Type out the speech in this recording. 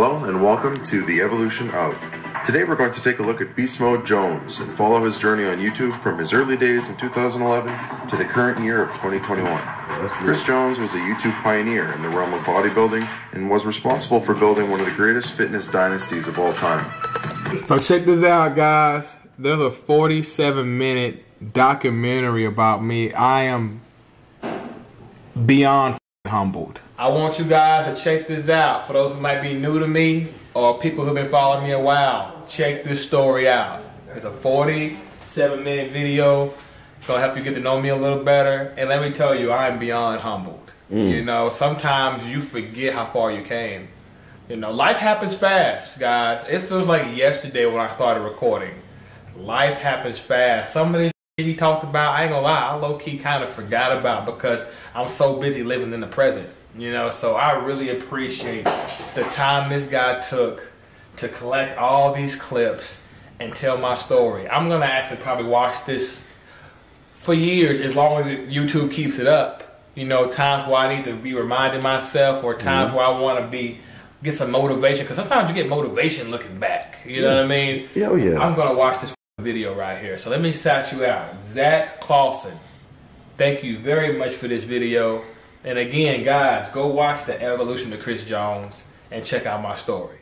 Hello and welcome to the evolution of. Today we're going to take a look at Beast Mode Jones and follow his journey on YouTube from his early days in 2011 to the current year of 2021. Chris Jones was a YouTube pioneer in the realm of bodybuilding and was responsible for building one of the greatest fitness dynasties of all time. So check this out, guys. There's a 47 minute documentary about me. I am beyond humbled. I want you guys to check this out. For those who might be new to me or people who've been following me a while, check this story out. It's a 47 minute video. Gonna help you get to know me a little better. And let me tell you, I'm beyond humbled. Mm. You know, sometimes you forget how far you came. You know, life happens fast, guys. It feels like yesterday when I started recording. Life happens fast. Some of these he talked about, I ain't gonna lie, I low key kind of forgot about because I'm so busy living in the present. You know, so I really appreciate the time this guy took to collect all these clips and tell my story. I'm gonna actually probably watch this for years as long as YouTube keeps it up. You know, times where I need to be reminding myself or times mm-hmm. where I want to be get some motivation because sometimes you get motivation looking back. You yeah. know what I mean? Yeah, oh yeah. I'm gonna watch this video right here. So let me shout you out. Zach Klassen. Thank you very much for this video. And again, guys, go watch the evolution of Chris Jones and check out my story.